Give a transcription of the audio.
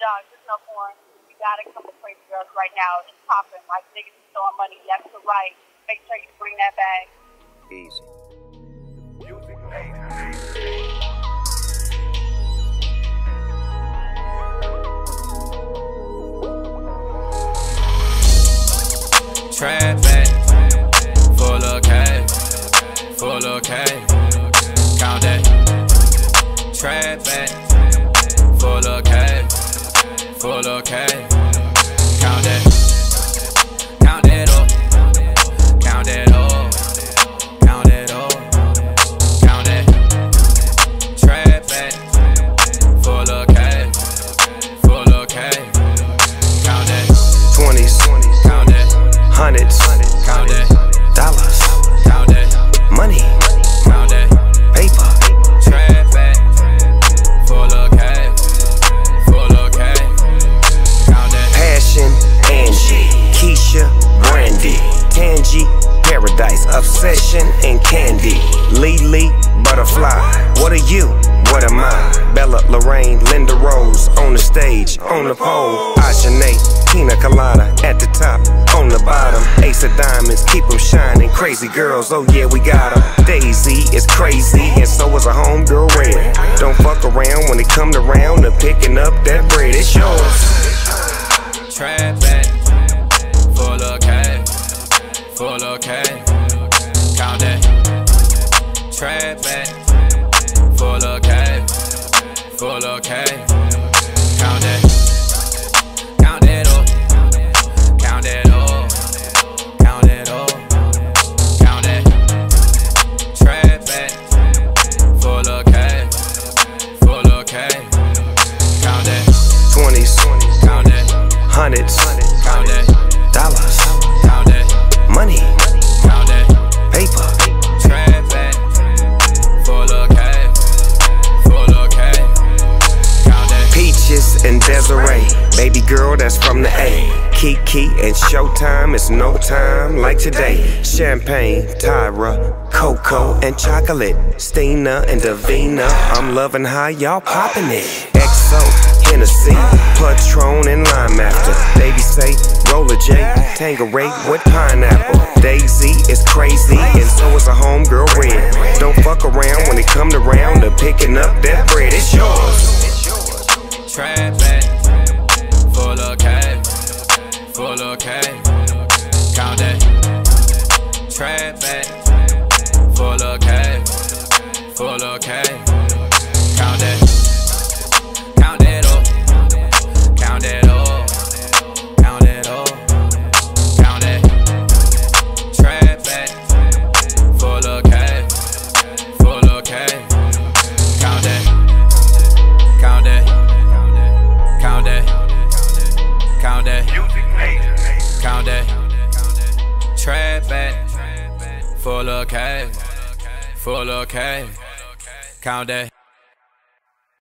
dog, there's no porn. You gotta come to Crazy Girls right now. It's popping. Like niggas is throwing money left to right. Make sure you bring that bag. Easy. Trap back, full of cash, full of cash. Count that. Trap back, full of cash, full of cash. Obsession, and Candy. Lily, Butterfly. What are you? What am I? Bella, Lorraine, Linda Rose on the stage, on the pole. Ajane, Tina Colada at the top, on the bottom. Ace of diamonds, keep them shining. Crazy girls, oh yeah, we got got 'em. Daisy is crazy, and so is a homegirl. Don't fuck around when it come to round to picking up that bread. It's yours. Count that. Count that up. Count that up. Count that up. Count that. Trap back. Full of cash. Full of cash. Count that. 20s, Count that. hundreds, girl that's from the A. Kiki and Showtime, it's no time like today. Champagne, Tyra, Coco and chocolate. Stina and Davina, I'm loving how y'all poppin' it. XO, Hennessy, Patron and Lime After. Baby say, Roller J, Tanqueray with pineapple. Daisy is crazy and so is a homegirl Red. Don't fuck around when it come to round to picking up that Count that. Trap back. Full of cash. Full of cash. Full of cash. Full of cash. Count that.